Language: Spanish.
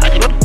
Adiós.